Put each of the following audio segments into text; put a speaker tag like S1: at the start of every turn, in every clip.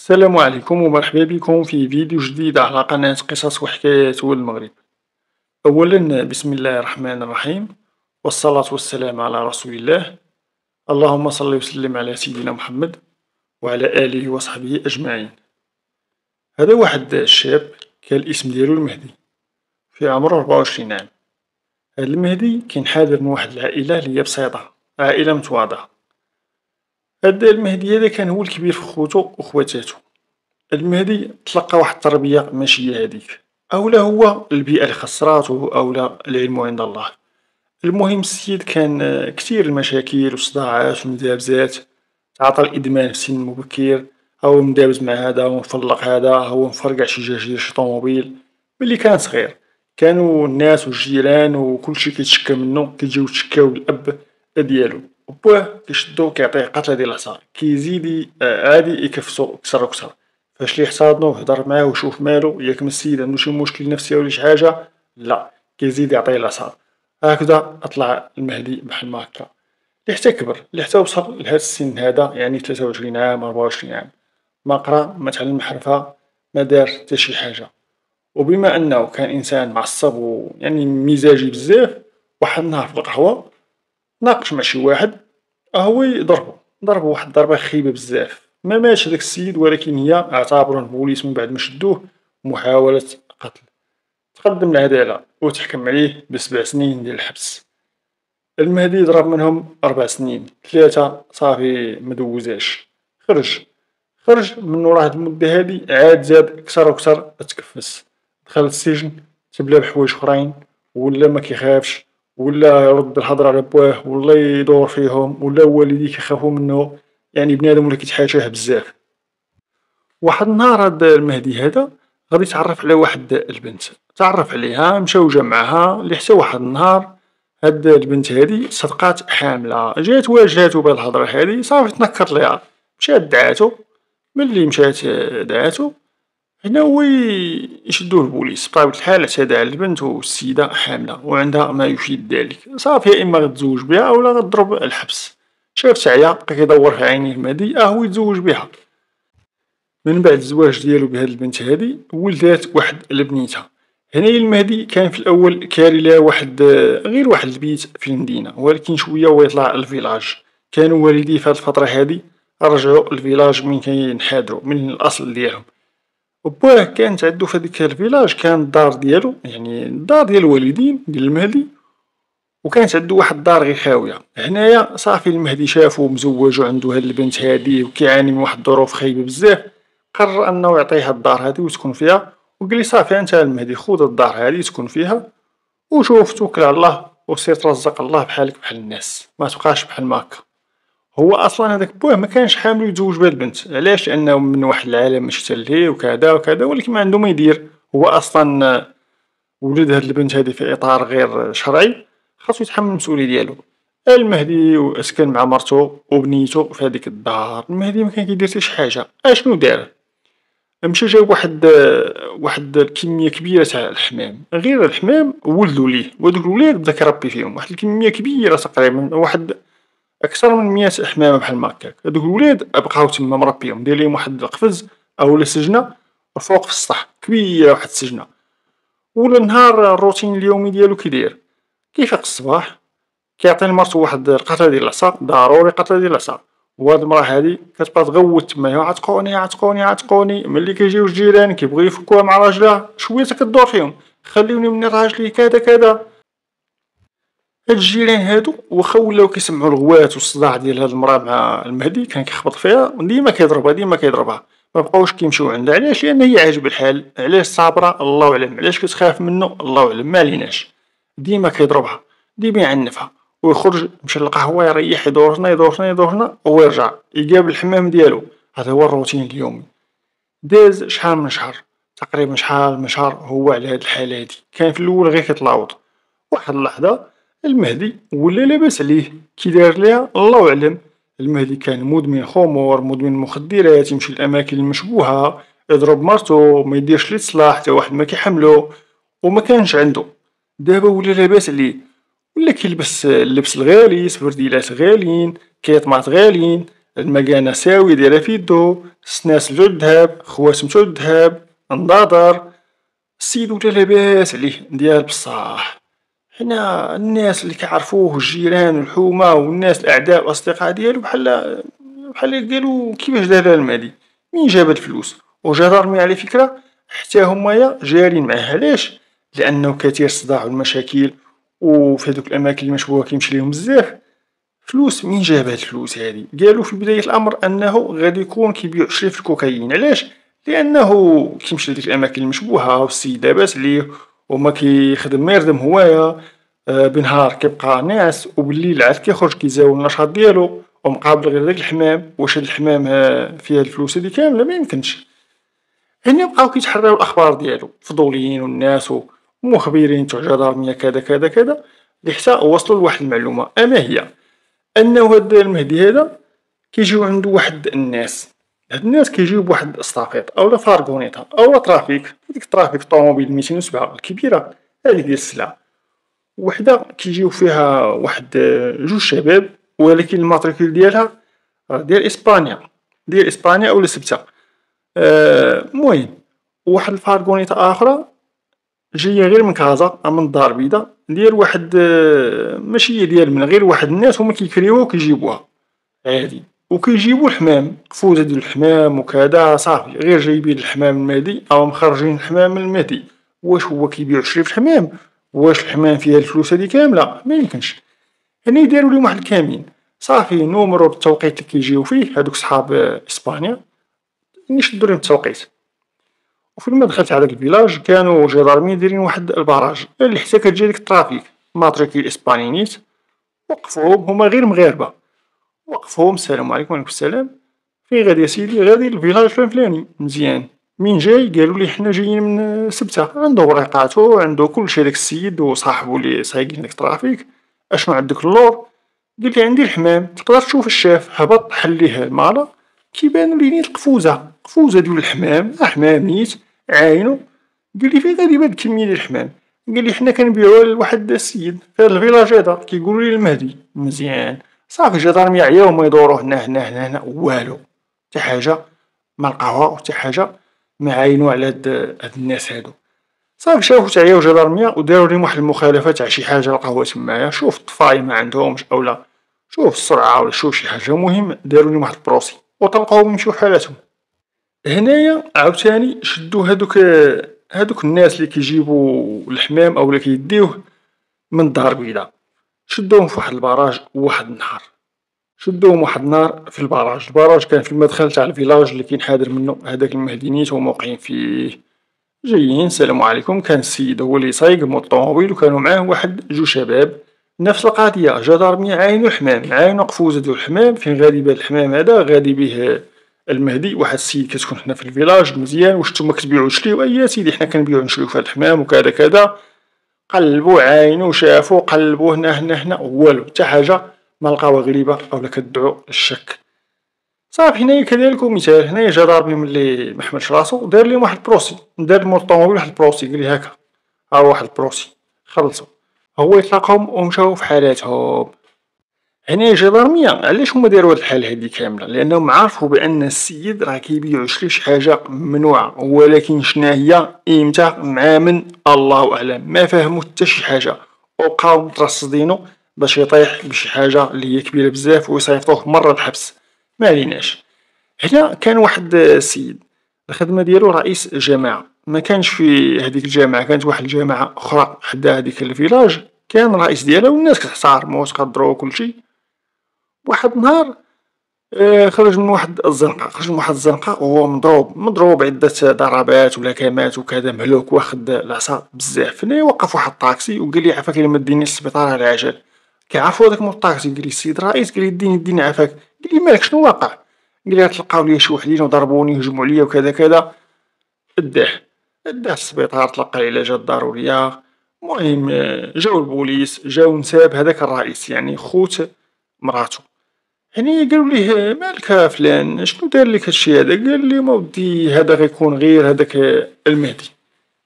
S1: السلام عليكم ومرحبا بكم في فيديو جديد على قناة قصص وحكايات ولد المغرب. أولا بسم الله الرحمن الرحيم والصلاة والسلام على رسول الله. اللهم صل وسلم على سيدنا محمد وعلى آله وصحبه أجمعين. هذا واحد الشاب كان الاسم ديالو المهدي في عمره ربعة وعشرين عام. هاد المهدي كان حاضر من واحد العائلة اللي هي بسيطة عائلة متواضعة. هاد المهدي هذا كان هو الكبير في خوتو وخواتاتو. المهدي تلقى واحد التربية ماشي هي هاديك. أولا هو البيئة اللي خسراتو أولا العلم عند الله. المهم السيد كان كتير المشاكل وصداعات ومدابزات. تعاطى الإدمان في سن مبكر. هو مدابز مع هذا ومفلق هذا هو مفرقع شي جا شي طوموبيل. ملي كان صغير كانو الناس والجيران وكلشي كيتشكى منو كيجيو يتشكاو للأب ديالو. بواه كيشدو كيعطيه قتلة ديال العصا كيزيد عادي يكفسو كسر وكسر فاش لي يحتاضنو يهضر معاه ويشوف مالو ياك من السيد عندو شي مشكل نفسي ولا شي حاجة لا. كيزيد يعطيه العصا هكذا طلع المهدي بحال ما هكا. لحتى كبر لحتى وصل لهاد السن هذا يعني ثلاثة وعشرين عام ربعة وعشرين عام. ما قرأ ما تعلم حرفة ما دار حتى شي حاجة. وبما أنه كان إنسان معصب ويعني مزاجي بزاف واحد النهار في القهوة ناقش مع شي واحد هو ضربو ضربو واحد الضربة خيبة بزاف. ما ماتش هداك السيد ولكن هي اعتبرو البوليس من بعد ما شدوه محاولة قتل. تقدم العدالة وتحكم عليه بسبع سنين ديال الحبس. المهدي ضرب منهم ربع سنين. ثلاثة صافي مدوزاش خرج. خرج من ورا المدة هادي عاد زاد كتر وكتر تكفس دخل السجن تبلا بحوايج خرين ولا مكيخافش ولا يرد الهضرة على بواه ولا يدور فيهم ولا والديه كيخافو منو. يعني بنادم ولا كيتحاشاه بزاف. واحد النهار هاد المهدي هذا غادي يتعرف على واحد البنت. تعرف عليها مشى وجا معاها لحتى واحد النهار هاد البنت هادي صدقات حاملة. جات واجهاتو بهاد الهضرة هادي صافي تنكر ليها. مشات دعاتو. ملي مشات دعاتو هنا هو يشدوه البوليس. بطبيعة الحال اعتدى على البنت والسيدة حاملة وعندها ما يفيد ذلك. صافي يا إما غتزوج بها أولا غتضرب الحبس. شاف سعيا بقا كيدور في عينيه المهدي هو يتزوج بها. من بعد الزواج ديالو بهاد البنت هادي ولدات واحد لبنيتها. هنايا المهدي كان في الأول كاري لها واحد غير واحد البيت في المدينة ولكن شوية ويطلع الفيلاج. كانوا والديه في هاد الفترة هادي رجعوا الفيلاج من كينحادرو من الأصل ديالهم. وباه كانت عندو في هديك الفيلاج كان الدار ديالو يعني الدار ديال الوالدين ديال المهدي وكانت عندو واحد الدار غير خاوية هنايا صافي المهدي شافو مزوج وعندو هاد البنت هادي وكيعاني من واحد الظروف خايبة بزاف قرر انه يعطيها الدار هادي وتكون فيها وقالي صافي انت المهدي خود الدار هادي تكون فيها وشوف توكل على الله وسير ترزق الله بحالك بحال الناس ما تبقاش بحال ما هكا هو أصلا هذاك بوه ما كانش حامل يتزوج بهاد البنت. علاش؟ لأنه من واحد العالم مشتل وكذا وكذا ولكن ما عنده ما يدير. هو أصلا ولد هاد البنت هادي في إطار غير شرعي خاصو يتحمل المسؤولية ديالو. المهدي سكن مع مرتو وبنيتو في هاديك الدار. المهدي ما كان كيدير حتى شي حاجة. أشنو دار؟ مشى جاب واحد واحد الكمية كبيرة تاع الحمام. غير الحمام ولدو ليه. وهادوك الولاد بدا كيربي فيهم. واحد الكمية كبيرة تقريبا. واحد أكثر من مية حمامة بحال ما هكاك. هادوك الولاد بقاو تما مربيهم داير ليهم واحد القفز اولا سجنة فوق في السطح كبيرة واحد السجنة. ولا نهار الروتين اليومي ديالو كيداير كيفيق الصباح؟ كيعطي لمرتو واحد القتلة ديال العصا ضروري قتلة ديال العصا. وهاد المرا هادي كتبقى تغوت تمايا عتقوني عتقوني عتقوني. ملي كيجيو الجيران كيبغيو يفكوها مع راجلها شوية كدور فيهم. خليوني من راجلي كذا كذا. هاد الجيران هادو واخا ولاو كيسمعو الغوات والصداع ديال هاد المرا مع المهدي كان كيخبط فيها ديما كيضربها ديما كيضربها. مبقاوش كيمشيو عندها. علاش؟ لأن هي عاجب الحال. علاش صابرة؟ الله أعلم. علاش كتخاف منو الله أعلم. ماليناش ديما كيضربها ديما يعنفها. ويخرج يمشي للقهوة يريح يدورنا يدورنا يدورنا ويرجع يقابل الحمام ديالو. هذا هو الروتين اليومي. داز شحال من شهر؟ تقريبا شحال من شهر هو على هاد الحالة هادي. كان في الأول غير كيتلاوط. واحد اللحظة المهدي ولا لاباس عليه. كي دار ليها الله أعلم. المهدي كان مدمن خمور مدمن مخدرات يمشي للأماكن المشبوهة يضرب مرتو ما يديرش لي صلاح حتى واحد ما كيحملو وما كانش عنده. دابا ولا لاباس عليه. ولا كيلبس اللبس الغالي سبرديلات غاليين كيطماط غاليين المكانة ساوي دايرة في يدو سناسل تاع الذهب خواتم الذهب نظاظر السيد ولا لاباس عليه ديال بصح. حنا الناس لي كيعرفوه الجيران والحومة والناس الأعداء والاصدقاء ديالو بحال بحال قالو كيفاش دار هاد المهدي منين جاب الفلوس وجدارمية على فكرة حتى همايا جارين معاه. علاش؟ لأنه كتير الصداع والمشاكل وفي هادوك الأماكن المشبوهة كيمشي ليهم بزاف. فلوس منين جاب هاد الفلوس هادي؟ قالو في بداية الأمر أنه غادي يكون كيبيع شريف الكوكايين. علاش؟ لأنه كيمشي لديك الأماكن المشبوهة والسيد لاباس عليه وما كيخدم ما يردم هوايا بنهار كيبقى ناعس وبالليل عاد كيخرج كيزاول النشاط ديالو ومقابل غير داك الحمام واش هاد الحمام فيه هاد الفلوس هادي كاملة؟ ميمكنش هنا بقاو كيتحراو الأخبار ديالو الفضوليين والناس ومخبرين تاع جدارمية كذا كذا كذا لحتى وصلو لواحد المعلومة. الا هي؟ أنه هاد المهدي هذا كيجيو عندو واحد الناس. هاد الناس كيجيو بواحد ال estafette اولا فارغونيطا اولا Trafic هاديك ال Trafic طوموبيل ميتين وسبعة الكبيرة هاديك ديال السلعة. وحدة كيجيو فيها واحد جوج شباب ولكن ال matricule ديالها ديال إسبانيا ديال إسبانيا اولا سبتة. المهم وواحد الفارغونيطا أخرى جاية غير من كازا من الدار البيضا ديال واحد ماشي هي ديال من غير واحد الناس هما كيكريوها وكيجيبوها. عادي وكيجيبو الحمام قفوزة ديال الحمام وكذا صافي غير جايبين الحمام المهدي أو مخرجين الحمام المهدي. واش هو كيبيع شريف الحمام؟ واش الحمام فيها الفلوس هادي كاملة؟ ميمكنش هنا دارو ليهم واحد الكمين صافي نومرو بالتوقيت لي كيجيو فيه هادوك صحاب إسبانيا. يشدو ليهم التوقيت. وفين دخلت هداك ال village كانو جدارمية دايرين واحد ال barrage. اللي حتى كتجي ديك ال Trafic matricule اسباني نيت. وقفوهم هما غير مغاربة. وقفوهم السلام عليكم وعليكم السلام. فين غادي اسيدي غادي لل village الفلان فلاني. مزيان. منين جاي؟ قالولي حنا جايين من سبتة. عندو وريقاتو عندو كلشي هداك السيد وصاحبو لي سايقين ديك ال Trafic اشنو عندك اللور؟ قالي عندي الحمام. تقدر تشوف الشاف. هبط حل ليه ال malle. كيبانو لي نيت قفوزة قفوزة ديال الحمام. حمام نيت. عاينو. قالي فين غادي هاد الكمية ديال الحمام. قالي حنا كنبيعوها لواحد السيد. في هاد ال village هدا كيقولو ليه المهدي. مزيان. صافي جدارمية عياو هما يدورو هنا هنا هنا هنا. والو. حتى حاجة ملقاوها وحتى حاجة ما عاينو على هاد هاد الناس هادو. صافي شافو تعياو جدارمية ودارو ليهم واحد المخالفة تاع شي حاجة لقاوها تمايا. شوف الطفاي ماعندهمش اولا شوف السرعة ولا شوف شي حاجة. المهم دارو ليهم واحد ال procès. وطلقوهم يمشيو حالاتهم. هنايا عاوتاني شدو هادوك هادوك الناس لي كيجيبو الحمام اولا كيديوه من الدار البيضا شدوهم فواحد ال barrage واحد النهار. شدوهم واحد النهار في ال barrage. ال barrage كان في المدخل تاع ال village لي كاين حادر منو هداك المهدي نيت هما واقعين فيه. جايين السلام عليكم. كان السيد هو لي سايق الطوموبيل وكانو معاه واحد جوج شباب. نفس القضية جدارمية عاينو الحمام عاينو قفوزة ديال الحمام. فين غادي بهاد الحمام هدا غادي بيه المهدي. واحد السيد كتكون هنا في الفيلاج مزيان. واش نتوما كتبيعو تشريو اي سيدي حنا كنبيعو نشريو في الحمام وكذا كذا. قلبو عاينو شافو قلبو هنا هنا هنا والو حتى حاجة ملقاوها غريبة اولا كدعو للشك. صافي هنايا كذلك مثال. هنايا جا ضاربي ملي محملش راسو دار ليهم واحد ال procès دار مول الطوموبيل واحد ال procès قالي هاكا ها واحد ال procès خلصو هو يطلقهم ومشاو في حالاتهم. هنا جدارمية علاش هما دارو هاد الحالة هادي كاملة؟ لأنهم عرفو بأن السيد راه كيبيع شي حاجة ممنوعة ولكن شناهي ايمتا مع من؟ الله أعلم. ما فهمو حتى شي حاجة. وبقاو مترصدينو باش يطيح بشي حاجة لي هي كبيرة بزاف ويصيفطوه مرة الحبس ماليناش هنا كان واحد السيد الخدمة ديالو رئيس جماعة. مكانش في هاديك الجامعة كانت واحد الجامعة أخرى حدا هاديك الفيلاج. كان الرئيس ديالها والناس كتحتارمو وتقدرو وكلشي. واحد النهار خرج من واحد الزنقة خرج من واحد الزنقة وهو مضروب مضروب عدة ضربات ولكمات وكذا مهلوك واخد العصا بزاف. هنايا وقف واحد الطاكسي وقالي عافاك إلا مدينيش للسبيطار على العجل. كيعرفو هداك مول الطاكسي. قالي السيد الرئيس قالي ديني ديني عافاك. قالي مالك شنو واقع؟ قالي تلقاو ليا شي وحدين وضربوني وهجمو عليا وكذا كذا. داه داه للسبيطار تلقى العلاجات الضرورية المهم جاو البوليس جاو نساب هداك الرئيس يعني خوت مراتو هني قالو ليه مالك فلان شنو دارلك هادشي هذا؟ قال ما ودي هذا غيكون غير هداك المهدي.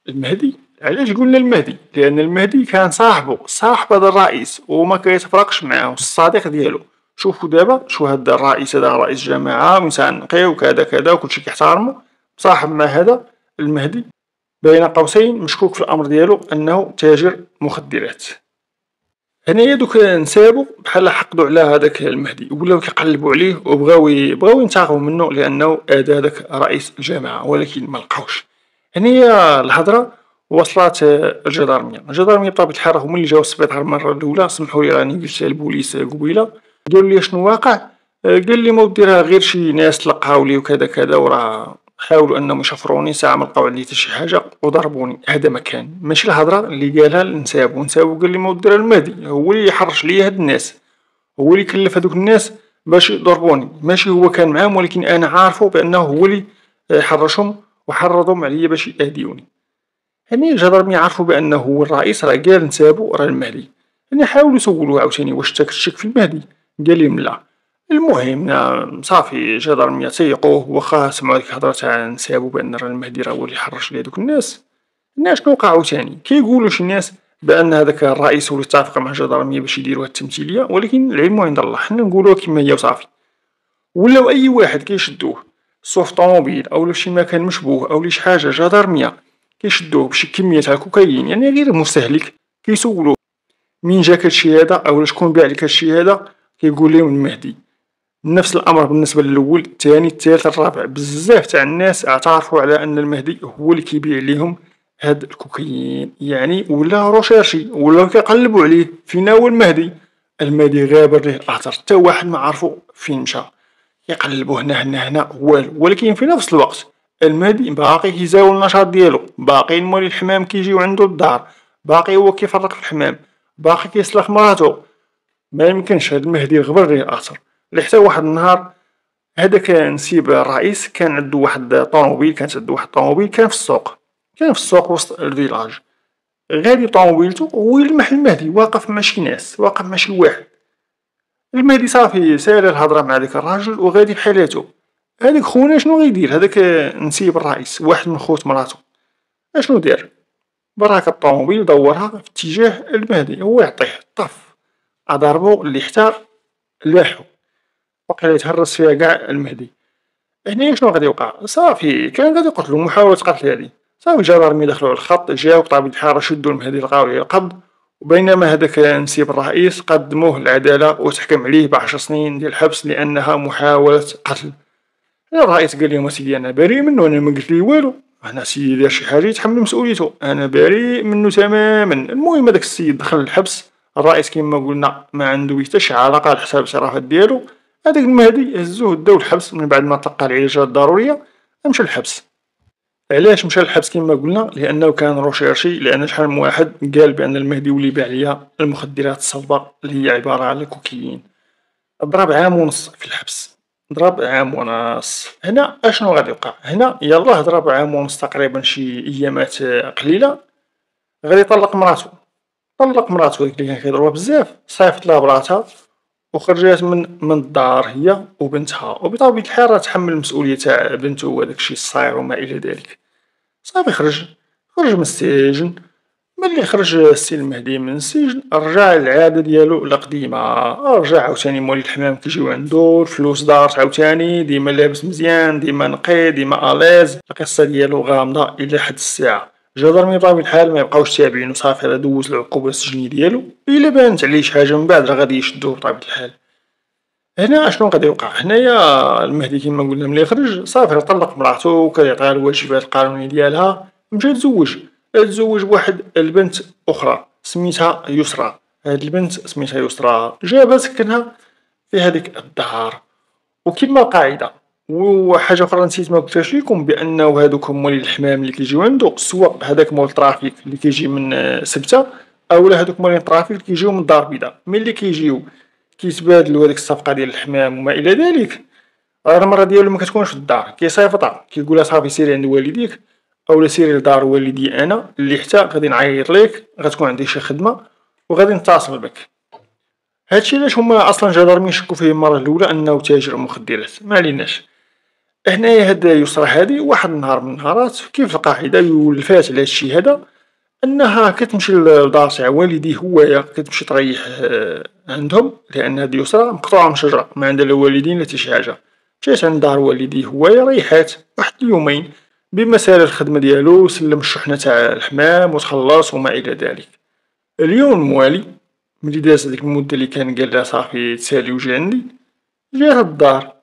S1: المهدي؟ علاش قلنا المهدي؟ لأن المهدي كان صاحبو صاحب هذا الرئيس وما كيتفرقش معاه الصديق ديالو. شوفو دابا شو هاد الرئيس هدا رئيس جماعة وإنسان نقي وكذا كذا وكلشي كيحتارمو مصاحب مع هذا المهدي؟ بين قوسين مشكوك في الأمر ديالو أنه تاجر مخدرات. هنايا دوك نسابو بحال حقدو على هداك المهدي ولاو كيقلبو عليه وبغاو بغاو ينتقمو منو؟ لأنه آذى هداك رئيس الجماعة ولكن ملقاوش هنايا الهضرة وصلات الجدارمية. الجدارمية بطبيعة الحال هما اللي جاو السبيطار المرة الأولى سمحولي راني قلت البوليس قبيلة. قالو لي شنو واقع؟ قال لي مودي راه غير شي ناس تلقاو لي وكذا كذا وراه حاولوا انهم يشفروني ساعة ما لقاو حتى شي حاجة وضربوني. هذا ما كان ماشي الهضرة اللي قالها لنسابو نسابو قال لي مودي راه المهدي. هو اللي حرش ليا هاد الناس. هو اللي كلف هادوك الناس باش يضربوني. ماشي هو كان معاهم ولكن أنا عارفو بأنه هو اللي حرشهم وحرضهم عليا باش يأذيوني هني الجدرمية عرفو بأنه هو الرئيس راه قال نسابو راه المهدي. هني حاولوا يسولوه عاوتاني واش انت كتشك في المهدي؟ قال لهم لا. المهم صافي جدرمية تيقوه واخا سمعو ديك الهضرة تاع نسابو بأن راه المهدي راه هو اللي حرش ليه دوك الناس. هنا شنو وقع عاوتاني كيقولو شي ناس بأن هداك الرئيس هو اللي اتفق مع الجدرمية باش يديرو هاد التمثيلية ولكن العلم عند الله حنا نقولوها كيما هي وصافي. ولاو أي واحد كيشدوه سوا ف طوموبيل اولا فشي مكان مشبوه اولا شي حاجة جدرمية كيشدوه بشي كمية تاع الكوكايين يعني غير مستهلك كيسولوه. منين جاك هادشي هذا اولا شكون باعلك هادشي هذا كيقول ليهم المهدي. نفس الأمر بالنسبة للأول الثاني الثالث الرابع. بزاف تاع الناس اعترفوا على أن المهدي هو اللي كيبيع ليهم هاد الكوكايين. يعني ولا recherché ولاو كيقلبو عليه. فين هو المهدي؟ المهدي غابر ليه الاثر حتى واحد ما عرفو فين مشى. يقلبو هنا هنا هنا. والو ولكن في نفس الوقت. المهدي باقي كيزاول النشاط ديالو. باقي موالي الحمام كيجيو عندو للدار باقي هو كيفرق في الحمام. باقي كيسلخ مراتو ميمكنش هاد المهدي غبر ليه الاثر لحتى واحد النهار هداك نسيب الرئيس كان عندو واحد طوموبيل كانت عندو واحد طوموبيل كان في السوق. كان في السوق وسط الفيلاج. غادي طوموبيلتو ويلمح المهدي واقف مع شي ناس واقف مع شي واحد. المهدي صافي سالا الهضرة مع داك الراجل وغادي بحالاتو. هاداك خونا شنو غيدير؟ هداك نسيب الرئيس واحد من خوت مراتو أشنو دار براك الطوموبيل دورها في اتجاه المهدي. هو يعطيه طف أضربو اللي حتى لاحو. وقيلا يتهرس فيها قاع المهدي. هنايا شنو غادي يوقع؟ صافي كان غادي يقتلو محاولة قتل هادي صافي الجدارمية دخلو على الخط جاو بطبيعة الحال شدو المهدي لقاو القبض وبينما هداك نسيب الرئيس قدموه للعدالة وتحكم عليه بعشر سنين ديال الحبس لأنها محاولة قتل. الرئيس قال لهم أسيدي أنا بريء منه أنا ما قلت والو. أنا سيدي دار شي حاجة يتحمل مسؤوليته. أنا بريء منه تماما. المهم هداك السيد دخل الحبس الرئيس كما قلنا ما عنده حتى شي علاقة على حساب الشرافات ديالو. هذاك المهدي هزوه داو الحبس من بعد ما تلقى العلاجات الضرورية مشى للحبس. علاش مشى للحبس كما قلنا؟ لأنه كان recherché لأن شحال من واحد قال بأن المهدي ولي باع ليا المخدرات الصلبة اللي هي عبارة على الكوكايين ضرب عام ونص في الحبس. ضرب عام ونص. هنا أشنو غادي يوقع؟ هنا يلاه ضرب عام ونص تقريبا شي أيامات قليلة. غادي يطلق مراتو طلق مراتو هذيك اللي كان كيضربها بزاف صيفط لها براتها وخرجات من من الدار هي وبنتها. وبطبيعة الحال راه تحمل المسؤولية تاع بنتو وداك الشي الصاير وما إلى ذلك. صافي خرج. خرج من السجن. ملي خرج السي المهدي من السجن رجع للعادة ديالو القديمة رجع عاوتاني مولي الحمام كيجيو عندو الفلوس دارت عاوتاني. ديما لابس مزيان ديما نقي ديما à l'aise. القصة ديالو غامضة إلى حد الساعة. الجدرمي بطبيعة الحال ميبقاوش تابعينو صافي راه دوز العقوبة السجنية ديالو إلا بانت عليه شي حاجة من بعد راه غادي يشدوه بطبيعة الحال. هنا اشنو غادي يوقع؟ هنايا المهدي كيما قلنا ملي خرج صافي طلق مراتو وكيعطيها الواجبات القانونية ديالها مشى تزوج تزوج بواحد البنت أخرى سميتها يسرى هاد البنت سميتها يسرى جابها سكنها في هاديك الدار وكما القاعدة وحاجة أخرى نسيت ما قلتهاش ليكم بأنه هادوك مولي الحمام اللي كيجيو عندو سواء هداك مول ال Trafic اللي كيجي من سبتة أولا هادوك مولين ال Trafic اللي كيجيو من الدار البيضاء. ملي كيجيو كيتبادلو هاديك الصفقة ديال الحمام وما إلى ذلك راه المرة ديالو مكتكونش في الدار. كيصيفطها كيقولها صافي سيري عند والديك أولا سيري لدار والدي أنا اللي حتى غادي نعيط ليك غتكون عندي شي خدمة وغادي نتصل بك. هادشي علاش هما أصلا جدارمين يشكو فيه المرة الأولى أنه تاجر مخدرات. ما عليناش. هنايا هاد يسرى هادي واحد النهار من النهارات كيف القاعدة ولفات على هادشي هذا؟ أنها كتمشي لدار تاع والديه هوايا كتمشي تريح عندهم لأن هادي يسرى مقطوعة من شجرة معندها لا والدين لا تا شي حاجة. مشات عند دار والديه هوايا ريحات واحد اليومين بما سال الخدمة ديالو سلم الشحنة تاع الحمام و تخلص وما إلى ذلك. اليوم الموالي ملي دازت هاديك المدة لي كان قالها صافي تسالي و جي عندي جا للدار.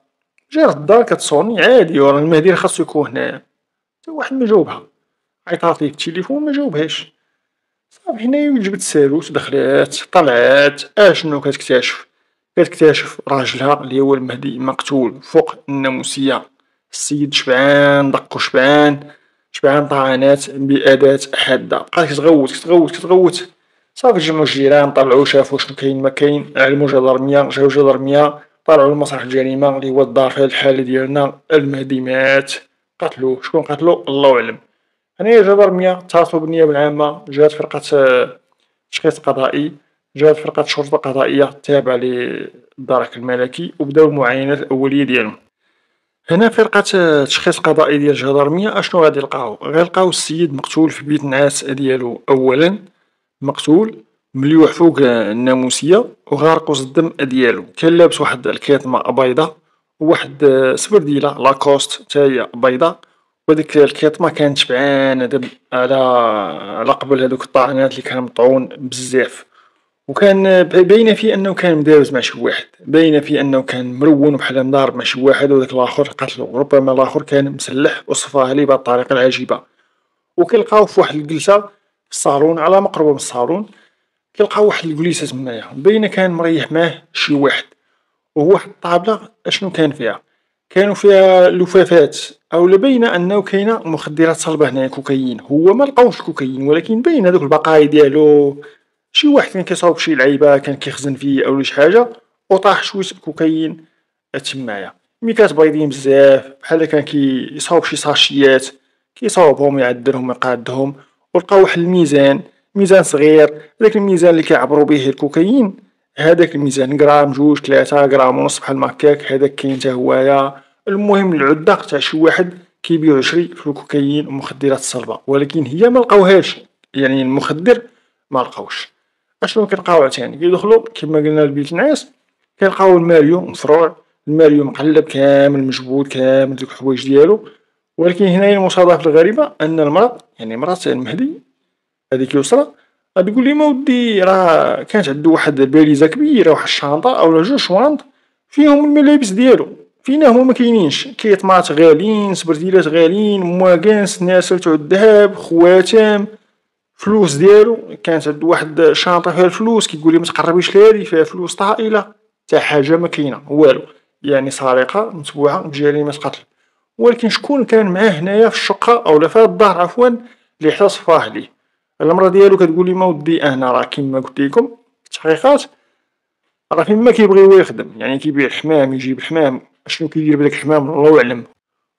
S1: جا للدار كتصوني عادي و راه المهدي راه خاصو يكون هنايا. تا واحد مجاوبها عيطاتليه في التيليفون مجاوبهاش صافي هنايا جبد الساروت دخلات طلعات أشنو كتكتاشف؟ كتكتاشف راجلها لي هو المهدي مقتول فوق الناموسية. السيد شبعان دقو شبعان شبعان طعنات بأداة حادة. بقات كتغوت كتغوت كتغوت. صافي تجمعو الجيران طلعو شافو شنو كاين مكاين علمو جدرمية جاو جدرمية طلعو لمسرح الجريمة لي هو الدار في الحالة ديالنا المهدي مات قتلوه شكون قتلو الله أعلم هنايا الجدرمية اتصلو بالنيابة العامة جات فرقة تشخيص قضائي جات فرقة شرطة قضائية تابعة للدرك الملكي و بداو المعاينات الأولية ديالهم هنا فرقة تشخيص قضائي ديال الجدرمية أشنو غادي يلقاو غيلقاو السيد مقتول في بيت النعاس ديالو أولا مقتول مليوح فوق الناموسية و غارق الدم ديالو. كان لابس واحد الكيطمة بيضا و واحد السبرديلة لاكوست تا هي بيضا و هاديك الكيطمة كانت شبعانة دم على على قبل هادوك الطعنات لي كان مطعون بزاف. و كان باينة فيه أنه كان مدابز مع شي واحد. باينة فيه أنه كان مرون بحال مضارب مع شي واحد و داك لاخر قتلو ربما لاخر كان مسلح و صفاها ليه بهاد الطريقة العجيبة. و كيلقاو فواحد الكلسة في الصالون على مقربة من الصالون. كيلقاو واحد الكليسة تمايا باينة كان مريح معاه شي واحد و واحد الطابلة أشنو كان فيها؟ كانو فيها لفافات أولا باينة أنه كاينة مخدرات صلبة هنايا كوكايين هو ملقاوش الكوكايين ولكن باينة هادوك البقايا ديالو شي واحد كان كيصاوب فشي لعيبة كان كيخزن فيه أولا شي حاجة و طاح شويش كوكايين تمايا. ميكات بيضين بزاف بحال كان كيصاوب شي ساشيات كيصاوبهم يعدلهم يقادهم و لقاو واحد الميزان ميزان صغير هداك الميزان لي كيعبرو بيه الكوكايين. هداك الميزان غرام جوج تلاتة غرام و نص بحال هكاك. هداك كاين تا هوايا. المهم العدة تاع شي واحد كيبيع و يشري في الكوكايين و المخدرات الصلبة. ولكن هي ملقاوهاش يعني المخدر ملقاوش أشنو كيلقاو عاوتاني؟ كيدخلو كيما قلنا لبيت النعاس كيلقاو الماريو مفروع الماريو مقلب كامل مجبود كامل دوك الحوايج ديالو. ولكن هنايا المصادفة الغريبة أن المرا يعني مرات المهدي هاديك يسرى غادي تقوليما ودي راه كانت عندو واحد الباليزة كبيرة واحد الشانطة أولا جوج شوانط فيهم الملابس ديالو. فيناه هما مكاينينش كيطماط غاليين سبرديلات غاليين مواكن سناسل تاع الذهب خواتم فلوس ديالو. كانت عندو واحد الشانطة فيها الفلوس كيقولي متقربيش لهادي فيها فلوس طائلة. تا حاجة مكاينة والو. يعني سرقة متبوعة بجريمة قتل ولكن شكون كان معاه هنايا في الشقة أولا في الدار عفوا لي. حدا صفاه ليه المرا ديالو كتقوليما ودي أنا راه كيما قلتليكم في التحقيقات راه فين ما كيبغي هو يخدم يعني كيبيع الحمام يجيب الحمام أشنو كيدير بداك الحمام؟ الله أعلم.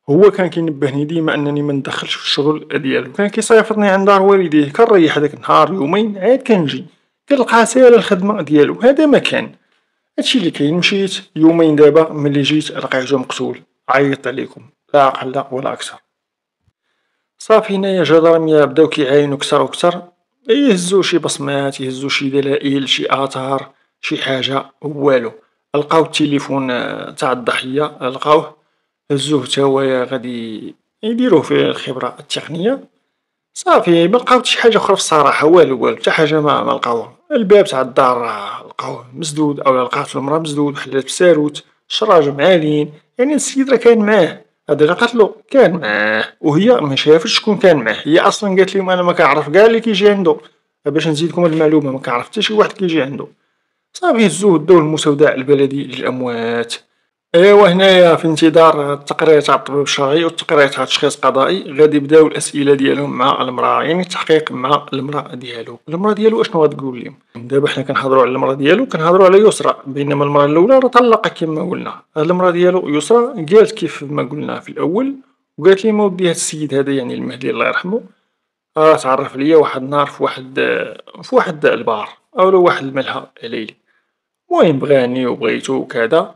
S1: هو كان كينبهني ديما أنني مندخلش في الشغل ديالو. كان كيصيفطني عند دار والديه كنريح هداك النهار يومين عاد كنجي. كنلقاه ساهل الخدمة ديالو. هدا مكان هادشي لي كاين. مشيت يومين دابا ملي جيت لقيتو مقتول. عيطت عليكم. لا أقل ولا أكثر. صافي هنايا جدرمية بداو كيعاينو كتر و كتر يهزو شي بصمات يهزو شي دلائل شي آثار شي حاجة والو. لقاو التيليفون تاع الضحية لقاوه. هزوه تا هو غادي يديروه في الخبرة التقنية. صافي ملقاو شي حاجة خرى في الصراحة والو والو. تا حاجة ملقاوها الباب تاع الدار لقاوه مسدود أولا لقاتو المرا مسدود وحلات بساروت الشراجم معالين. يعني السيد راه كان معاه. هادا لي قتلو كان. معاه وهي مشافتش شكون كان. معاه هي أصلا قاتليهم أنا مكنعرف قاع لي كيجي عندو. باش نزيدكم هاد المعلومة مكنعرف تا شي واحد كيجي عندو. صافي هزوه داوه للمستودع البلدي للأموات ايوا هنايا في انتظار التقرير تاع الطبيب الشرعي و التقرير تاع التشخيص القضائي. غادي يبداو الأسئلة ديالهم مع المرا يعني التحقيق مع المرا ديالو. المرا ديالو أشنو غتقول ليهم دابا حنا كنهضرو على المرا ديالو كنهضرو على يسرى بينما المرا الأولى راه طلقة كيما قلنا. هاد المرا ديالو يسرى قالت كيف ما قلنا في الأول و قالتليما ودي هاد السيد هذا يعني المهدي الله يرحمو راه تعرف عليا واحد النهار في واحد في واحد البار أولا واحد الملهى ليلي المهم بغاني و بغيتو و كذا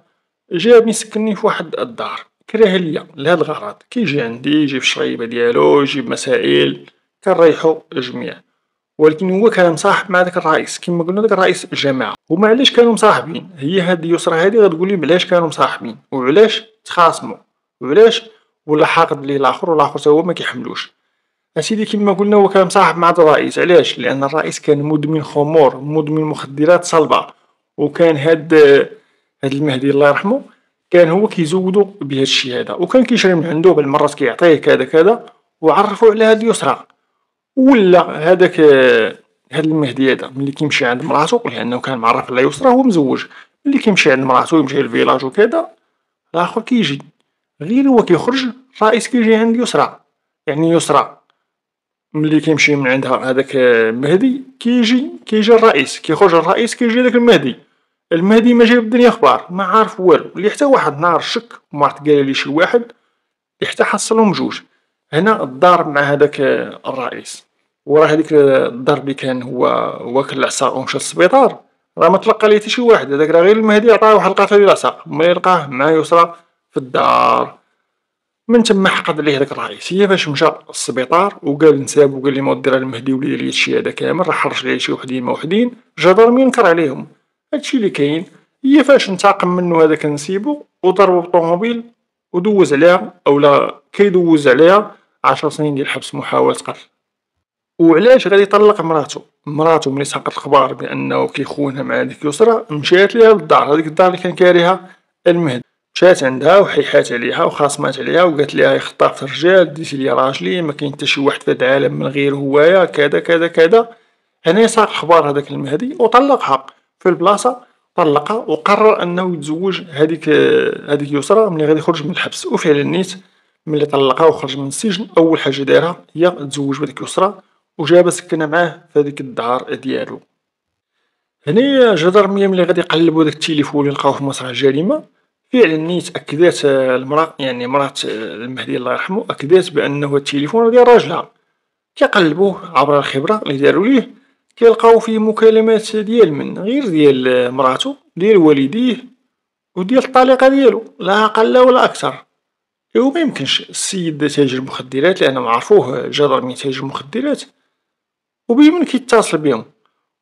S1: جابني سكنني في واحد الدار كراه ليا لهاد الغرض. كيجي عندي يجيب الشريبة ديالو يجيب مسائل كنريحو جميع ولكن هو كان مصاحب مع داك الرئيس. كيما قلنا داك الرئيس الجماعة هما علاش كانو مصاحبين؟ هي هاد يسرا هادي غتقولي علاش كانو مصاحبين؟ وعلاش تخاصمو وعلاش ولا حاقد ليه لاخر والآخر هو مكيحملوش أسيدي كيما قلنا هو كان مصاحب مع الرئيس. علاش؟ لأن الرئيس كان مدمن خمور مدمن مخدرات صلبة. وكان هاد هاد المهدي الله يرحمو كان هو كيزودو بهاد الشي هذا وكان كيشري من عندو بالمرات كيعطيه كذا كذا وعرفو على هاد يسرا ولا هداك هاد المهدي هذا ملي كيمشي عند مراتو لأنه كان معرف على يسرا هو مزوج. ملي كيمشي عند مراتو يمشي للفيلاج وكذا لاخر كيجي. غير هو كيخرج الرئيس كيجي عند يسرا يعني يسرا ملي كيمشي من عندها هداك المهدي كيجي كيجي الرئيس. كيخرج الرئيس كيجي داك المهدي. المهدي ما جايب الدنيا أخبار ما عارف والو. اللي حتى واحد النهار شك وما قال لي شي واحد حتى حصلهم جوج. هنا الضارب مع هداك الرئيس. وراه هذيك الدار اللي كان هو واكل العصا ومشى للسبيطار. راه ما تلقى ليه حتى شي واحد. هذاك راه غير المهدي عطاه واحد القافه ديال العصا ما يلقاه مع يسرى في الدار. من تما حقد عليه داك الرئيس؟ هي فاش مشى للسبيطار وقال نساب وقال لي ما دير المهدي ولي لي هادشي هذا كامل راه حرج عليه شي وحدين ما وحدين. جدرمي ينكر عليهم. هادشي اللي كاين هي فاش انتقم منو هذاك نسيبو وضربو بالطوموبيل ودوز عليها اولا كيدوز عليها عشر سنين ديال الحبس محاولة قتل. وعلاش غادي يطلق مراتو مراتو ملي ساقط الخبار بأنه كيخونها مع ديك يسرى مشات ليها للدار. هذيك الدار اللي كان كاريها المهد. مشات عندها وحيحات عليها وخاصمات عليها وقالت ليها خطافت الرجال ديتي لي راجلي ما كاين حتى شي واحد في هذا العالم من غير هوايا كذا كذا كذا. هنا ساق الخبار هذاك المهدي وطلقها. في البلاصة طلقها وقرر أنه يتزوج هذيك هذيك يسرى ملي غادي يخرج من الحبس. وفعلا نيت ملي طلقها وخرج من السجن أول حاجة دارها هي تزوج بهذيك يسرى وجاب سكنها معاه في هذيك الدار ديالو. هنايا جدرمية ملي غادي يقلبو داك التليفون اللي لقاوه في مسرح الجريمة فعلا نيت أكدات المرأة يعني مرات المهدي الله يرحمو أكدات بأنه التليفون ديال راجلها. كيقلبوه عبر الخبرة اللي دارو ليه كيلقاو فيه مكالمات ديال من غير ديال مراتو ديال والديه وديال الطليقة ديالو لا أقل ولا أكثر. إيوا ميمكنش السيد تاجر مخدرات لأن معروفوه جدرمي تاجر مخدرات وبمن كيتصل بيهم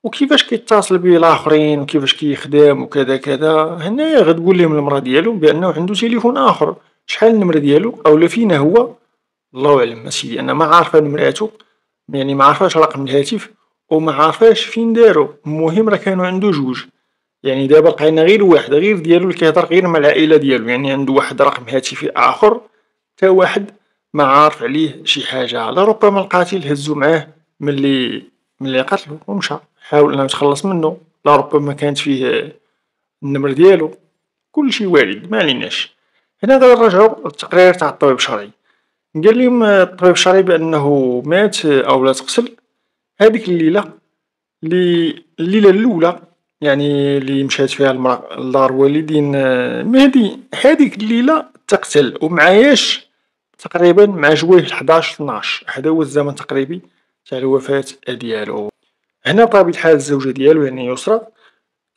S1: وكيفاش كيتصل بيه الآخرين؟ وكيفاش كيخدم؟ وكذا كذا هنايا غتقول لهم المرا ديالو بأنه عنده تليفون آخر. شحال النمرة ديالو؟ اولا فين هو؟ الله أعلم. أسيدي أنا ما عارفة نمراتو. يعني ما عارفاش رقم الهاتف. وما عارفاش فين دارو؟ المهم راه كانوا عنده جوج. يعني دابا لقينا غير واحد غير ديالو اللي كيهضر غير مع العائلة ديالو. يعني عنده واحد رقم هاتفي آخر تا واحد ما عارف عليه شي حاجة. لربما القاتل هزو معاه ملي ملي قتلو ومشى. حاول انه يتخلص منو لربما كانت فيه النمر ديالو. كلشي وارد ماليناش هنا غادي نرجعو للتقرير تاع الطبيب الشرعي. قال لهم الطبيب الشرعي بأنه مات أو لا تقتل. هذيك الليلة اللي الليلة الأولى يعني اللي مشات فيها المرأة لدار والدين مهدي هذيك الليلة تقتل ومعاياش تقريبا مع جوية حداش 12 هذا هو الزمن التقريبي تاع الوفاة ديالو. هنا بطبيعة الحال الزوجة ديالو يعني يسرى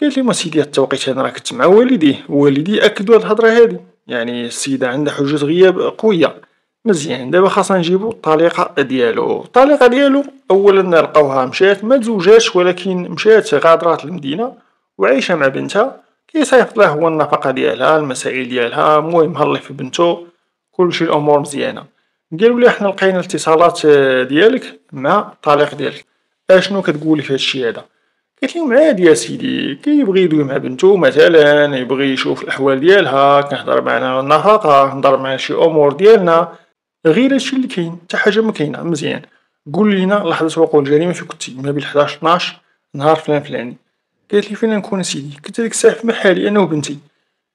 S1: قالت لهم اسيدي هاد التوقيت هذا راه كنت مع والديه والدي اكدوا هاد الهضرة هادي يعني السيدة عندها حجة غياب قوية. مزيان. دابا خاصنا نجيبو الطليقة ديالو. الطليقة ديالو اولا لقاوها مشات ما تزوجاتش ولكن مشات غادرات المدينة وعايشة مع بنتها. كيصيفط لها هو النفقة ديالها المسائل ديالها المهم هالله في بنتو كلشي الأمور مزيانة. قالو ليها حنا لقينا الاتصالات ديالك مع الطليق ديالك. أشنو كتقولي في هادشي هذا؟ قالت لهم عادي اسيدي كيبغي يدوي مع بنتو مثلا يبغي يشوف الأحوال ديالها كنهضر معنا النفقة نهضر مع شي أمور ديالنا. غير هادشي اللي كاين حتى حاجة ما كاينة مزيان. قول لينا لحظه وقوع الجريمة فين كنتي ما بين 11 12 نهار فلان فلاني. قالت لي فين نكون اسيدي كنت ديك الساعة في محالي أنا وبنتي.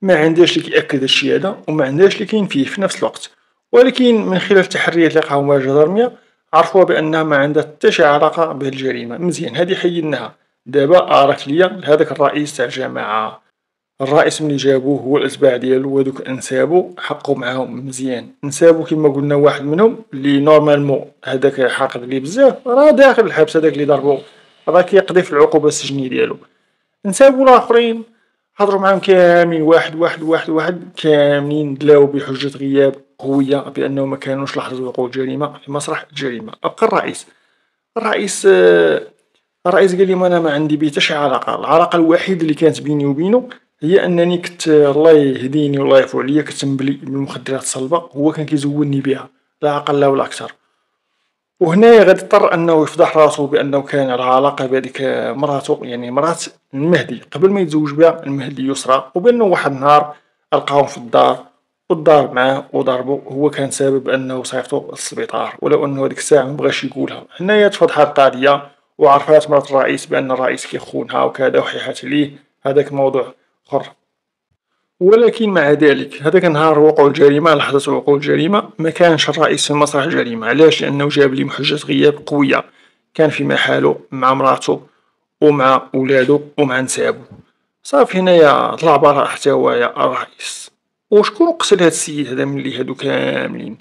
S1: ما عندهاش اللي كيأكد هادشي هذا وما عندهاش اللي كاين فيه في نفس الوقت. ولكن من خلال التحريات اللي لقاهم الجدرميه عرفوا بأنها ما عندها حتى شي علاقة بهاد الجريمه مزيان هادي حيدناها. دابا ارات ليا هذاك الرئيس تاع الجماعة. الرئيس ملي جابوه هو الأتباع ديالو وهادوك أنسابو حققو معاهم مزيان. نسابو كيما قلنا واحد منهم اللي normalement هداك حاقد ليه بزاف راه داخل الحبس هداك اللي ضربو راه كيقضي في العقوبة السجنية ديالو. نسابو الآخرين هضروا معاهم كاملين واحد واحد واحد واحد كاملين دلاو بحجة غياب قوية بأنه ما كانوش لحظة وقوع الجريمة في مسرح الجريمة أبقى الرئيس. الرئيس الرئيس قاليهم أنا معندي بيه تا شي علاقة. العلاقة الوحيدة لي كانت بيني و بينو هي أنني كنت الله يهديني و الله يعفو عليا كنت نبلي بالمخدرات الصلبة و هو كان كيزودني بيها لا أقل و لا أكثر. و هنايا غادي اضطر أنه يفضح راسو بأنه كان على علاقة بهاديك مراتو يعني مرات المهدي قبل ما يتزوج بها المهدي يسرى و بانه واحد النهار لقاهم في الدار و ضارب معاه و ضربو هو كان سبب أنه صيفطو للسبيطار ولو أنه هاديك الساعة مبغاش يقولها. هنايا تفضحات القضية و عرفات مرات الرئيس بأن الرئيس كيخونها و كذا و حيحات عليه هداك موضوع خر ولكن مع ذلك هداك النهار وقوع الجريمة لحظة وقوع الجريمة. مكانش الرئيس في مسرح الجريمة علاش؟ لأنه جاب ليهم حجة غياب قوية. كان في محالو مع مراتو و مع ولادو و مع نسابو صافي هنايا طلع برا حتى هويا الرئيس. و شكون قتل هاد السيد هدا ملي هادو كاملين؟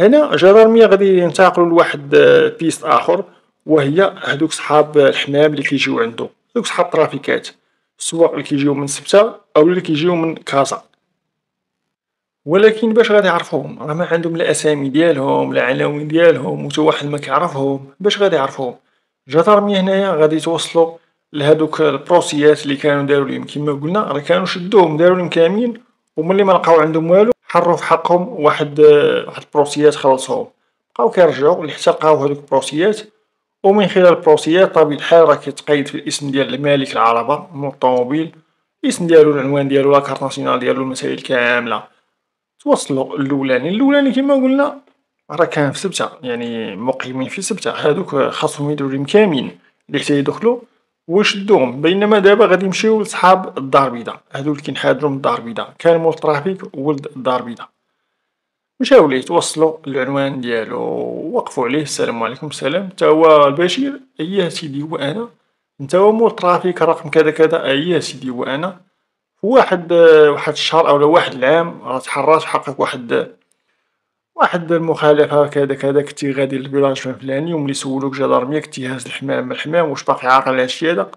S1: هنا الجدرمية غادي ينتقلو لواحد piste آخر وهي هادوك صحاب الحمام لي كيجيو عندو. هادوك صحاب الطرافيكات سواء لي كيجيو من سبتة أو لي كيجيو من كازا. ولكن باش غادي يعرفوهم؟ راه معندهم لا أسامي ديالهم لا عناوين ديالهم و تا واحد مكيعرفهم باش غادي يعرفوهم. الجدرمية هنايا غادي يتوصلو لهادوك البروسيات لي كانو دارو ليهم. كيما قلنا راه كانو شدوهم دارولهم كاملين و ملي ملقاو عندهم والو حررو في حقهم واحد واحد البروسيات خلصوهم بقاو كيرجعو حتى لقاو هادوك البروسيات. و من خلال البروسيات بطبيعة الحال راه كيتقيد في الاسم ديال مالك العربة مول الطوموبيل الاسم ديالو العنوان ديالو la carte nationale ديالو المسائل كاملة. توصلو اللولاني اللولاني كيما قلنا راه كان في سبتة يعني مقيمين في سبتة. هادوك خاصهم يديرو كاملين لي حتى يدخلو و يشدوهم بينما دابا غادي يمشيو لصحاب الدار البيضا هادو لي كينحادرو من الدار البيضا كان مول ال Trafic ولد الدار البيضا مشاو ليه توصلو للعنوان ديالو وقفو عليه. السلام عليكم. السلام. نتا هو البشير. اييه سيدي هو أنا نتا هو مول ال Trafic رقم كذا كذا. اييه سيدي هو أنا واحد واحد الشهر اولا واحد العام. راه تحررات حقك واحد واحد المخالفة كذا كذا كنتي غادي للفيلاج الفلاني و ملي سولوك جدرمية كنتي هاز الحمام الحمام واش باقي عاقل على هادشي هذا؟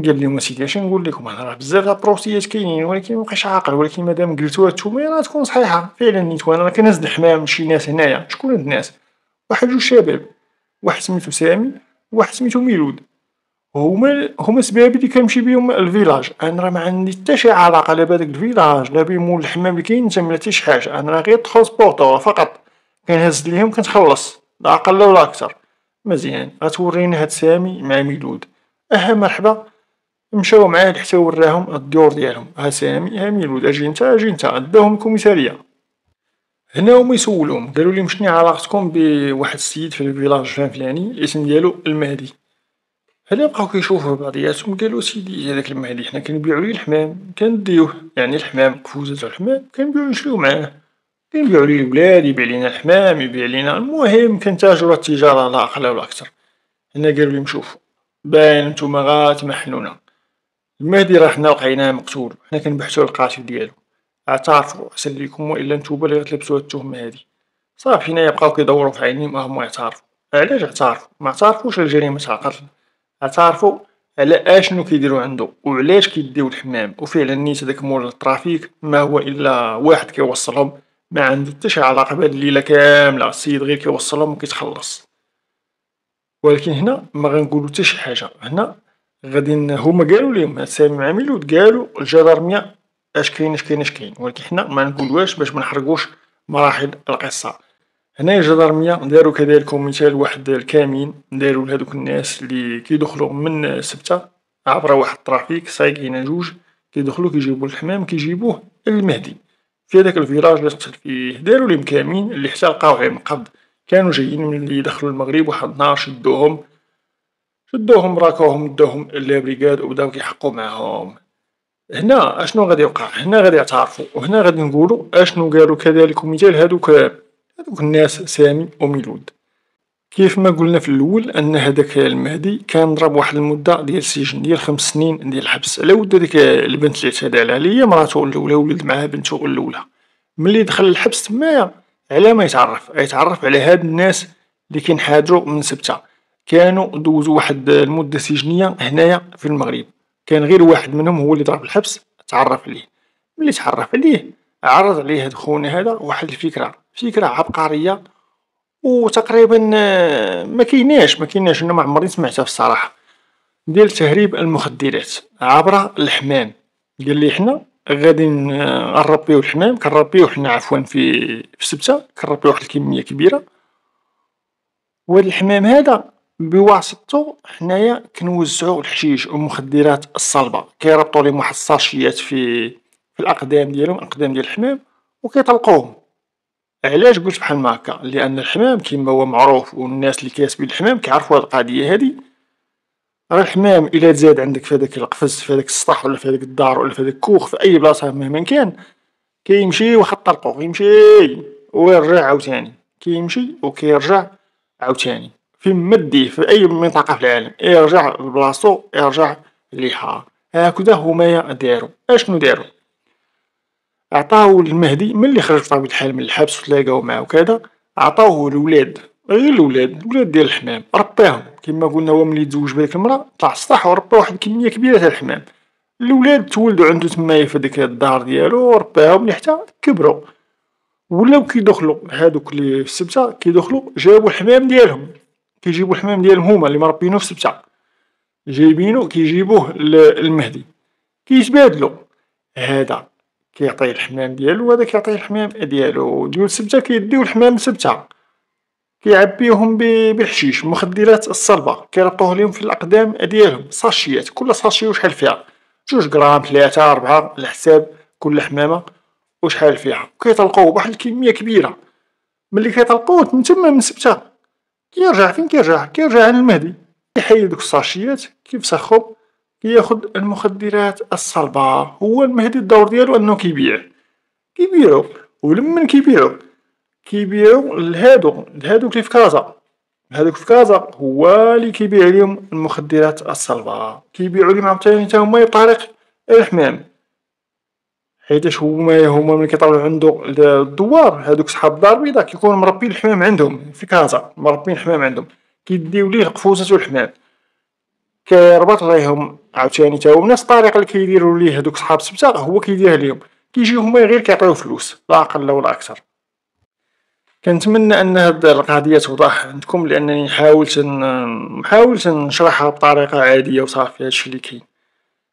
S1: قالهم اسيدي اش نقولكم أنا راه بزاف د البروسيات كاينين ولكن مبقيتش عاقل ولكن مادام قلتوها نتوما راه تكون صحيحة. فعلا نيتو أنا راه كنهز الحمام لشي ناس هنايا. شكون هاد الناس؟ واحد جوج شباب واحد سميتو سامي واحد سميتو ميلود. هما هما سبابي لي كنمشي بيهم للفيلاج أنا راه معندي حتى شي علاقة لا بهداك الفيلاج لا بمول الحمام لي كاين نتا حتى شي حاجة. أنا راه غير transporteur فقط. كنهز ليهم كنتخلص. لا أقل ولا أكثر. مزيان. غتوريني هاد سامي مع ميلود. أها مرحبا. مشاو معاه حتى وراهم الديور ديالهم. ها سامي ها ميلود أجي نتا أجي نتا. داوهم للكوميسارية هنا هما يسولوهم. قالولهم شني علاقتكم بواحد السيد في الفيلاج الفلاني الاسم ديالو المهدي. هنا بقاو كيشوفو بعضياتهم قالو سيدي هداك المهدي حنا كنبيعو ليه الحمام. كنديوه يعني الحمام قفوزة تاع الحمام كنبيعو نشريو معاه. كنبيعو ليه الولاد يبيع لينا الحمام يبيع لينا. المهم كنتاجرو التجارة لا أقل ولا أكثر. هنا قالولهم شوفو باين نتوما غاتمحلونا المهدي راه حنا لقيناه مقتول. حنا كنبحثو على القاتل ديالو. اعترفو احسن ليكم والا نتوما لي غتلبسو هاد التهمة هادي. صافي هنايا بقاو كيدورو في عينيهم هما اعترفو. علاش اعترفو؟ معترفوش على جريمة تاع قتل. اعترفو على اشنو كيديرو عندو و علاش كيديو الحمام. و فعلا نيت هداك مول ال Trafic ما هو إلا واحد كيوصلهم. معندو حتى شي علاقة بهاد الليلة كاملة السيد غير كيوصلهم و كيتخلص ولكن هنا مغنقولو حتى شي حاجة. هنا غادي هما قالو ليهم هاد سامي مع ميلود قالو الجدرمية اش كاين اش كاين اش كاين. ولكن حنا منقولوهاش باش منحرقوش مراحل القصة. هنايا الجدرمية دارو كذلك مثال واحد الكمين دارو لهادوك الناس لي كيدخلو من سبتة عبر واحد ال Trafic سايقين جوج كيدخلو كيجيبو الحمام كيجيبوه للمهدي في هداك الفيلاج لي قتل فيه دارو ليهم كمين لي حتى لقاوه غير من قبض كانو جايين ملي دخلو المغرب واحد النهار شدوهم شدوهم راكوهم داوهم la brigade و بداو كيحققو معاهم. هنا أشنو غادي يوقع؟ هنا غادي يعترفو و هنا غادي نقولو أشنو قالو كذلك مثال هادوك هادوك الناس سامي و ميلود كيفما قلنا في الأول أن هداك المهدي كان ضرب واحد المدة ديال السجن ديال خمس سنين ديال الحبس. على ود هاديك البنت لي اعتدى عليها لي هي مراتو الأولى ولد معاها بنتو الأولى. ملي دخل للحبس تمايا على ما يتعرف. يتعرف على هاد الناس لي كينحادرو من سبتة. كانو دوزو واحد المدة سجنية هنايا في المغرب. كان غير واحد منهم هو لي ضرب الحبس تعرف عليه ملي تعرف عليه عرض عليه هاد خونا هذا واحد الفكرة فكرة عبقرية وتقريبا مكيناش مكيناش أنا معمرني سمعتها الصراحة. ديال تهريب المخدرات عبر الحمام. قالي حنا غادي نربيو الحمام كنربيوه حنا عفوا في سبتة كنربيو واحد الكمية كبيرة. وهاد الحمام هدا بواسطتو حنايا كنوزعو الحشيش والمخدرات الصلبة. كيربطو ليهم واحد الصاشيات في الأقدام ديالهم الأقدام ديال الحمام وكيطلقوهم. علاش قلت بحال ما هكا؟ لأن الحمام كيما هو معروف والناس لي كاسبين الحمام كيعرفو هاد القضية هادي. راه الحمام إلا تزاد عندك في هداك القفص في هداك السطح ولا في هداك الدار ولا في هداك الكوخ في أي بلاصة مهما كان كيمشي واخا طلقو كيمشي ويرجع عاوتاني. كيمشي وكيرجع عاوتاني. فين ما ديه في أي منطقة في العالم. يرجع لبلاصتو يرجع ليها. هكذا هما دارو. أشنو دارو؟ عطاو المهدي ملي خرج بطبيعة الحال من الحبس وتلاقاو معاه وكذا عطاوه لولاد غير الولاد الولاد ديال الحمام. رباهم. كما قلنا هو ملي تزوج بهاديك المرا طلع السطح وربى واحد الكمية كبيرة تاع الحمام. الولاد تولدو عندو تمايا في ديك الدار ديالو ورباهم حتى كبرو. ولاو كيدخلو هادوك لي في السبتة كيدخلو جابو الحمام ديالهم. كيجيبو الحمام ديالهم هما لي مربينو في السبتة. جايبينو كيجيبوه للمهدي. كيتبادلو. هذا كيعطيه الحمام ديالو وهذا كيعطيه الحمام ديالو. ديول السبتة كيديو الحمام سبتة كيعبيوهم بالحشيش المخدرات الصلبة. كيربطوه ليهم في الأقدام ديالهم. صاشيات. كل صاشي وشحال فيها؟ جوج غرام ثلاثة ربعة على حساب كل حمامة وشحال فيها. كيطلقوه بواحد الكمية كبيرة. ملي كيطلقوه من تما من سبتة كيرجع فين؟ كيرجع كيرجع عند المهدي. كيحيد دوك الصاشيات كيفسخهم كياخد المخدرات الصلبة. هو المهدي الدور ديالو أنه كيبيع. كيبيعو ولمن كيبيعو. كيبيعو لهادو لهادوك لي في كازا. هادوك في كازا هو لي كيبيع ليهم المخدرات الصلبة. كيبيعو ليهم عاوتاني تا هما بطريق الحمام. حيتاش هما هما ملي كيطلعو عندو الدوار هادوك صحاب الدار البيضا كيكونو مربين الحمام عندهم في كازا مربين الحمام عندهم. كيديو ليه القفوزات والحمام. كيربط ليهم عاوتاني تا هو نفس الطريقة لي كيديرو ليه هادوك صحاب السبتة هو كيديرها ليهم. كيجيو هما غير كيعطيوه فلوس لا أقل ولا أكثر. كنتمنى أن هاد القضية توضح عندكم لأنني حاولت حاولت نشرحها بطريقة عادية وصافي هادشي لي كاين.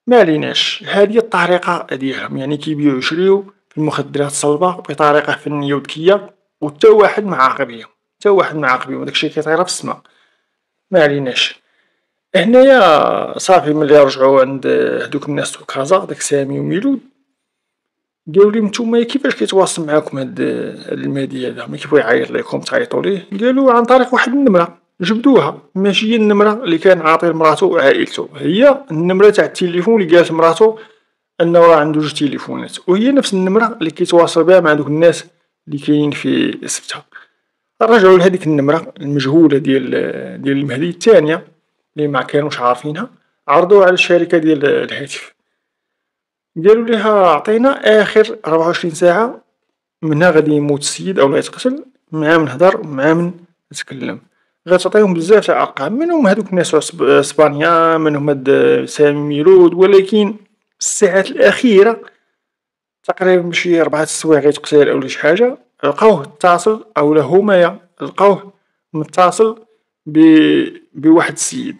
S1: ماليناش هادي الطريقة ديالهم. يعني كيبيعو يشريو في المخدرات الصلبة بطريقة فنية وذكية و تا واحد معاقب بيهم تا واحد معاقب بيهم داكشي كيطير في السما ماليناش هنايا صافي ملي رجعو عند هادوك الناس تاع كازا داك سامي و ميلود قالولي نتوما كيفاش كيتواصل معاكم هاد المهدي هذا؟ ملي كيبغي يعيط ليكم تعيطو ليه؟ قالو عن طريق واحد النمرة. جبدوها. ماشي هي النمرة اللي كان عاطي لمراتو وعائلتو. هي النمرة تاع التليفون اللي قالت مراتو أنه راه عندو جوج تليفونات. وهي نفس النمرة اللي كيتواصل بها مع دوك الناس اللي كاينين في سبتة رجعو لهاديك النمرة المجهولة ديال ديال المهدي. الثانية اللي مكانوش عارفينها عرضوها على الشركة ديال الهاتف. قالوا ليها عطينا آخر ربعة وعشرين ساعة منها غادي يموت السيد اولا يتقتل مع من هدر مع من تكلم غتعطيهم بزاف تاع أرقام منهم هادوك الناس إسبانيا منهم هاد سامي ولكن الساعات الأخيرة تقريبا بشي ربعة السوايع يتقتل اولا شي حاجة لقاوه اتصل اولا هما لقاوه متصل بواحد السيد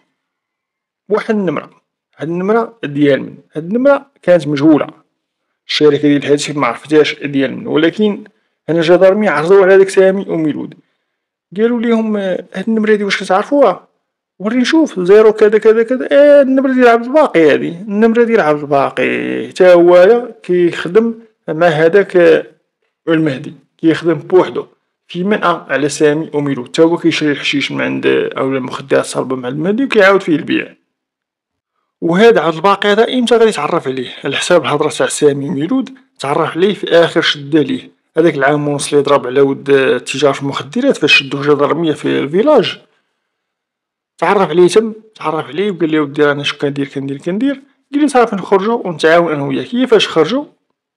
S1: بواحد النمرة. هاد النمرة ديال من. هاد النمرة كانت مجهولة. الشركة ديال الهاتف معرفتهاش ديال من ولكن هنا جدارمي عرضو على داك سامي وميلود قالو ليهم هاد النمرة هادي واش كتعرفوها؟ وري نشوف zéro كذا كذا كذا. آه النمرة ديال عبد الباقي هادي. النمرة ديال عبد الباقي تا هوايا كيخدم مع هداك المهدي كيخدم بوحدو. في منأى على سامي وميلود تا هو كيشري الحشيش من عند أولا المخدرات الصلبة مع المهدي وكيعاود فيه البيع. وهذا عبد الباقي هذا إمتى غادي يتعرف عليه؟ على حساب الهضرة تاع سامي ميلود تعرف عليه في آخر شدة ليه. هذاك العام ونص اللي ضرب على ود تجار المخدرات فاش شدوه جدرمية في الفيلاج. تعرف عليه تم تعرف عليه وقال ليه ودي أنا اش كندير كندير كندير. قال لي صافي نخرجو ونتعاون أنا وياك. كيفاش خرجو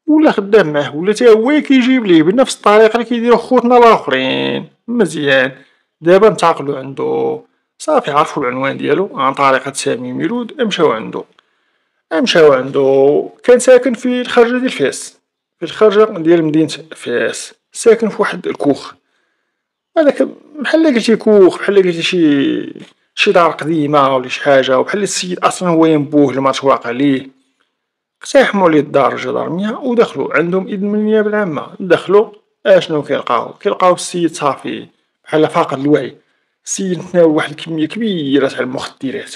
S1: ولا خدام معاه ولا تا هو كيجيب ليه بنفس الطريقة اللي كيديرو خوتنا الآخرين. مزيان. دابا انتقلو عندو. صافي عرفو العنوان ديالو عن طريقة سامي ميلود مشاو عندو. مشاو عندو. كان ساكن في الخرجة ديال فاس. في الخرجة ديال مدينة فاس ساكن في واحد الكوخ. هداك بحال قلتي كوخ بحال قلتي شي شي دار قديمة ولا شي حاجة وبحال السيد أصلا هو ينبوه المسروق عليه. اقتحمو عليه الدار الجدرمية ودخلو عندهم إذن من النيابة العامة. دخلو أشنو كيلقاو؟ كيلقاو السيد صافي بحال فاقد الوعي. السيد متناول واحد الكمية كبيرة تاع المخدرات.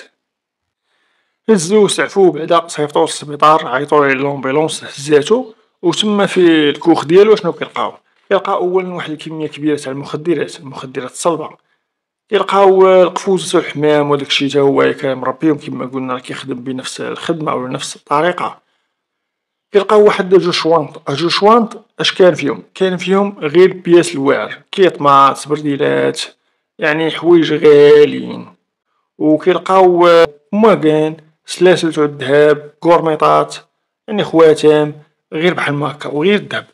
S1: هزوه سعفوه بعدا صيفطوه للسبيطار عيطوليه لومبيلونس هزاتو. وتما في الكوخ ديالو اشنو كيلقاو؟ كيلقاو اولا واحد الكمية كبيرة تاع المخدرات المخدرات الصلبة. كيلقاو القفوز تاع الحمام وداكشي تا هو مربيهم كيما قلنا كيخدم بنفس الخدمة ولا نفس الطريقة. كيلقاو واحد جوج شوانط. جوج شوانط اش كان فيهم؟ كان فيهم غير بياس الواعر كيطماط برديلات يعني حوايج غاليين. وكيلقاو مواقان سلاسل تاع الذهب قورميطات يعني خواتم. غير بحال ما هكا وغير الذهب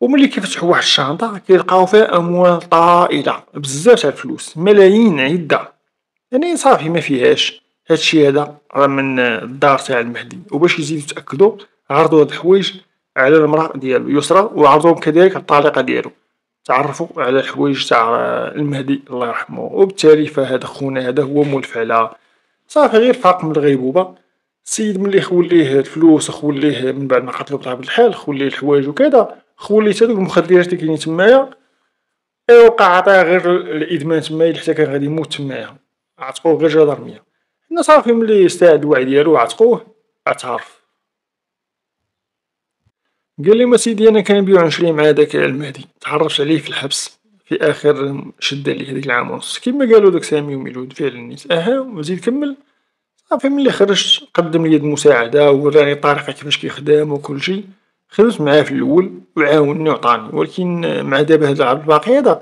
S1: وملي كيفتحو واحد الشانطة كيلقاو فيها أموال طائلة بزاف تاع الفلوس ملايين عدة. يعني صافي مفيهاش هادشي هدا راه من الدار تاع المهدي. وباش يزيدو يتأكدو عرضو هاد الحوايج على المرا ديالو يسرى وعرضوهم كذلك على الطليقة ديالو. تعرفو على الحوايج تاع المهدي الله يرحمو وبالتالي فهاد خونا هدا هو مول الفعلة صافي غير فاق من الغيبوبة. السيد ملي خول ليه الفلوس خول ليه من بعد ما قتلو بطبيعة الحال خول ليه الحوايج وكذا خول ليه تا دوك المخدرات لي كاينين تمايا بقا عطاه غير الإدمان تمايا حتى كان غادي يموت تمايا عتقوه غير جدرمية حنا صافي ملي استعاد الوعي ديالو وعتقوه اعترف. قالهم اسيدي أنا كنبيع ونشري مع هداك المهدي تعرفت عليه في الحبس في آخر شدة ليه هديك العام ونص. كيما قالو داك سامي وميلود فعلا النيت أها وزيد كمل. صافي ملي خرجت قدم لي المساعدة ووراني الطريقة كيفاش كيخدم وكلشي خدمت معاه في الأول وعاوني وعطاني ولكن مع دابا هاد العبد الباقي هدا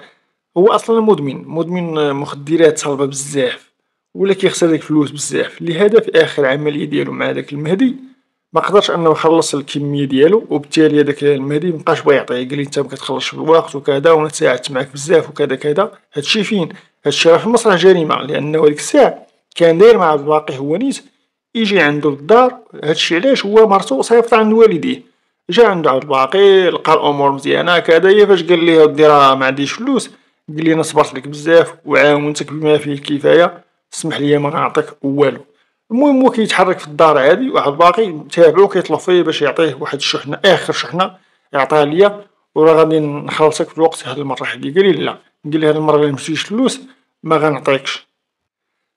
S1: هو أصلا مدمن مدمن مخدرات صلبة بزاف ولا كيخسر ديك الفلوس بزاف. لهذا في آخر عملية ديالو مع داك المهدي مقدرش أنه يخلص الكمية ديالو وبالتالي هداك المهدي مبقاش بغا يعطيه قالي نتا مكتخلصش في الوقت وكذا وأنا تساعدت معاك بزاف وكذا كذا. هادشي فين؟ هادشي راه في المسرح جريمة لأنه هاديك الساعة كان داير مع عبد الباقي هو نيت. يجي عندو للدار هادشي علاش هو مرتو صيفط عند والديه. جا عندو عبد الباقي لقى الأمور مزيانة كذا هي فاش قال ليه ودي راه معنديش فلوس قال لي أنا صبرت لك بزاف وعاونتك بما فيه الكفاية اسمح ليا مغنعطيك والو المهم هو كيتحرك في الدار عادي واحد باقي تابعو كيطلب فيه باش يعطيه واحد الشحنة آخر شحنة يعطيها ليا وراه غادي نخلصك في الوقت هاد المرة هادي قالي لا. قال لي هاد الا مشيتيش فلوس ما غنعطيكش.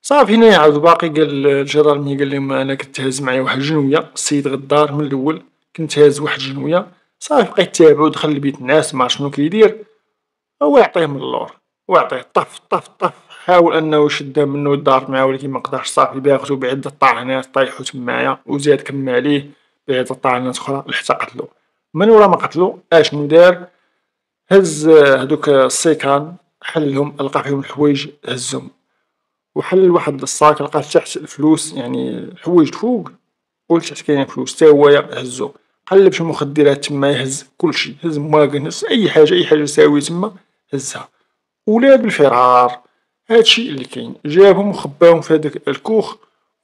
S1: صافي هنايا عاود باقي قال الجدرمي قال لهم أنا كنت هاز معايا واحد الجنوية السيد غدار من الأول كنت هاز واحد الجنوية. صافي بقيت تابعو دخل لبيت الناس ما شنو كيدير. هو يعطيه من اللور ويعطيه طف طف طف. حاول أنه يشدها منو يدار معاه ولكن مقدرش صافي باغتو بعدة طعنات طيحو تمايا وزاد كمل عليه بعدة طعنات أخرى لحتى قتلو. من ورا ما قتلو؟ اشنو دار؟ هز هادوك السيكان حلهم لقى فيهم الحوايج هزهم. وحل واحد الصاك لقى تحت الفلوس يعني الحوايج الفوق ولتحت كاينين فلوس تا هو هزو قلب شي مخدرات تما يهز كلشي هز مواقن هز أي حاجة أي حاجة ساوية تما هزها. ولا بالفرار هادشي اللي كاين. جابهم وخباهم في هداك الكوخ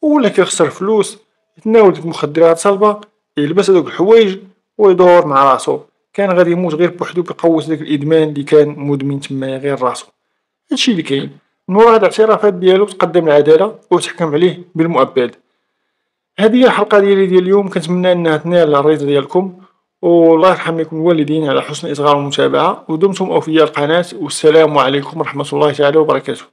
S1: ولا كيخسر فلوس يتناول ديك المخدرات صلبة يلبس هادوك الحوايج ويدور مع راسو. كان غادي يموت غير بوحدو بيقوس داك الإدمان اللي كان مدمن تمايا غير راسو. هادشي اللي كاين. من الاعترافات ديالو تقدم للعدالة وتحكم عليه بالمؤبد. هذه هي الحلقة ديالي ديال اليوم. كنتمنى انها تنال الرضا ديالكم. والله يرحم لكم الوالدين على حسن الاصغاء والمتابعة ودمتم أوفياء القناة. والسلام عليكم ورحمة الله تعالى وبركاته.